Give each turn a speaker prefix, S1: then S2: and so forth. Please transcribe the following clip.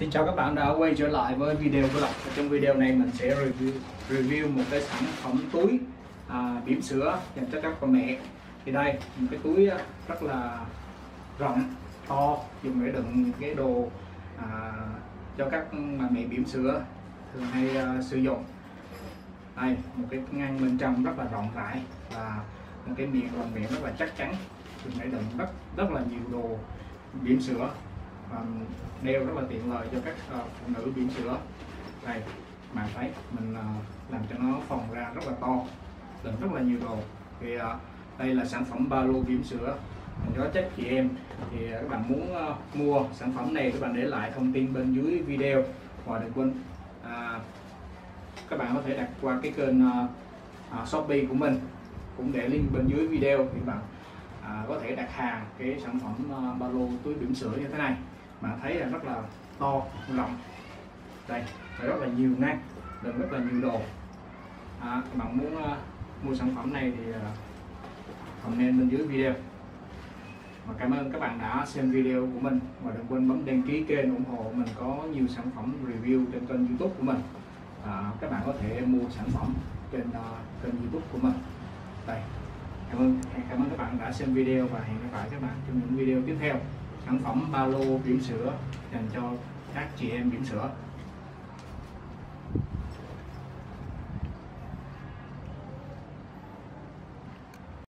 S1: Xin chào các bạn đã quay trở lại với video của Lộc. Và Trong video này mình sẽ review, review một cái sản phẩm túi à, bỉm sữa dành cho các bà mẹ. Thì đây, một cái túi à, rất là rộng, to dùng để đựng cái đồ à, cho các bà mẹ bỉm sữa thường hay à, sử dụng. Đây một cái ngăn bên trong rất là rộng rãi và một cái miệng bằng miệng rất là chắc chắn. Dùng để đựng rất rất là nhiều đồ bỉm sữa um, đeo rất là tiện lợi cho các uh, phụ nữ bỉm sữa. Đây bạn thấy mình uh, làm cho nó phồng ra rất là to đựng rất là nhiều đồ. Thì uh, đây là sản phẩm ba lô bỉm sữa. Mình có trách chị em. Thì các bạn muốn uh, mua sản phẩm này các bạn để lại thông tin bên dưới video. Và đừng quên uh, các bạn có thể đặt qua cái kênh uh, uh, shopee của mình. Cũng để link bên dưới video. Thì bạn à, có thể đặt hàng cái sản phẩm uh, ba lô túi bỉm sữa như thế này bạn thấy là rất là to rộng. Đây rất là nhiều ngăn đựng rất là nhiều đồ. À, các bạn muốn uh, mua sản phẩm này thì uh, comment bên dưới video. Và cảm ơn các bạn đã xem video của mình. Và đừng quên bấm đăng ký kênh ủng hộ mình có nhiều sản phẩm review trên kênh youtube của mình. À, các bạn có thể mua sản phẩm trên uh, kênh youtube của mình. Đây cảm ơn cảm ơn các bạn đã xem video và hẹn gặp lại các bạn trong những video tiếp theo sản phẩm ba lô bỉm sữa dành cho các chị em bỉm sữa.